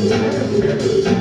¡Gracias!